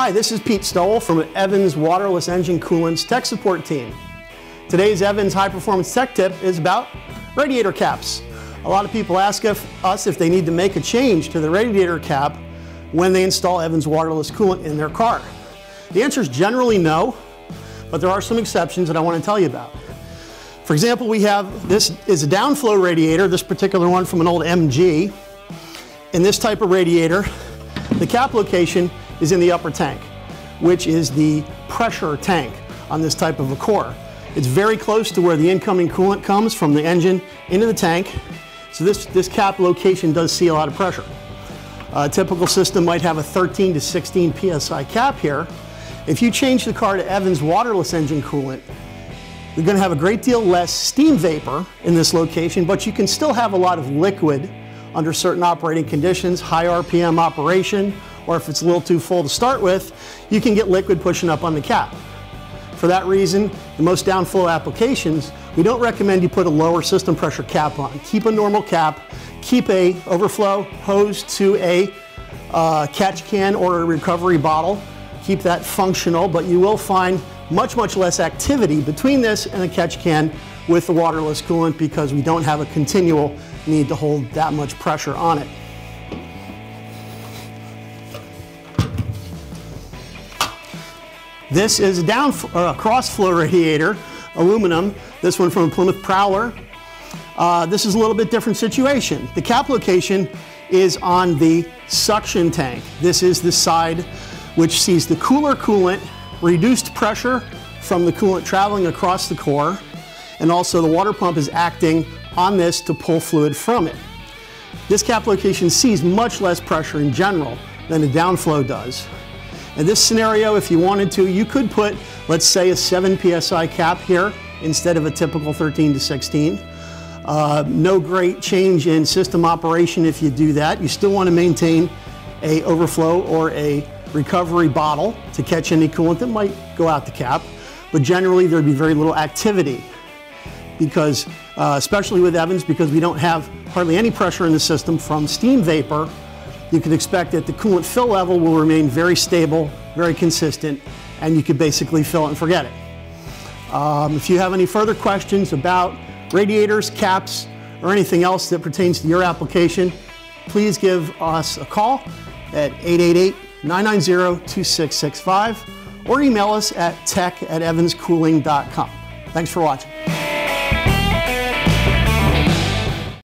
Hi, this is Pete Stowell from Evans Waterless Engine Coolant's Tech Support Team. Today's Evans High Performance Tech Tip is about radiator caps. A lot of people ask if, us if they need to make a change to the radiator cap when they install Evans Waterless Coolant in their car. The answer is generally no, but there are some exceptions that I want to tell you about. For example, we have, this is a downflow radiator, this particular one from an old MG. In this type of radiator, the cap location is in the upper tank, which is the pressure tank on this type of a core. It's very close to where the incoming coolant comes from the engine into the tank. So this, this cap location does see a lot of pressure. A typical system might have a 13 to 16 PSI cap here. If you change the car to Evans waterless engine coolant, you're going to have a great deal less steam vapor in this location, but you can still have a lot of liquid under certain operating conditions, high RPM operation, or if it's a little too full to start with, you can get liquid pushing up on the cap. For that reason, in most downflow applications, we don't recommend you put a lower system pressure cap on. Keep a normal cap, keep a overflow hose to a uh, catch can or a recovery bottle. Keep that functional, but you will find much, much less activity between this and the catch can with the waterless coolant because we don't have a continual need to hold that much pressure on it. This is a down uh, cross flow radiator, aluminum. This one from a Plymouth Prowler. Uh, this is a little bit different situation. The cap location is on the suction tank. This is the side which sees the cooler coolant, reduced pressure from the coolant traveling across the core, and also the water pump is acting on this to pull fluid from it. This cap location sees much less pressure in general than the downflow does. In this scenario, if you wanted to, you could put, let's say, a 7 psi cap here instead of a typical 13 to 16. Uh, no great change in system operation if you do that. You still want to maintain a overflow or a recovery bottle to catch any coolant that might go out the cap. But generally, there'd be very little activity because, uh, especially with Evans, because we don't have hardly any pressure in the system from steam vapor you can expect that the coolant fill level will remain very stable, very consistent, and you could basically fill it and forget it. Um, if you have any further questions about radiators, caps, or anything else that pertains to your application, please give us a call at 888-990-2665 or email us at tech at evanscooling.com. Thanks for watching.